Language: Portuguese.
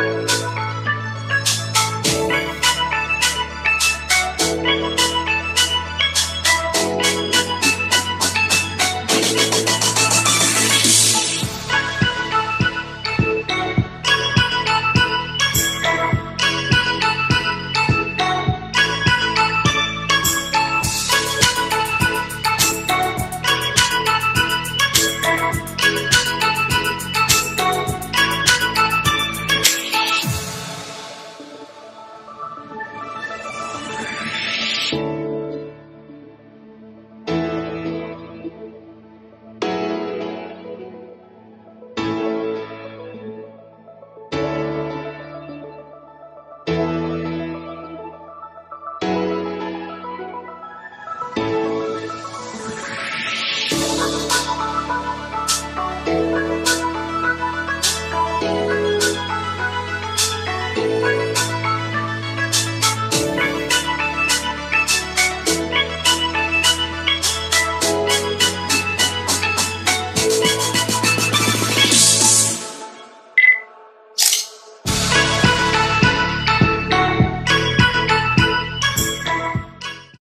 Música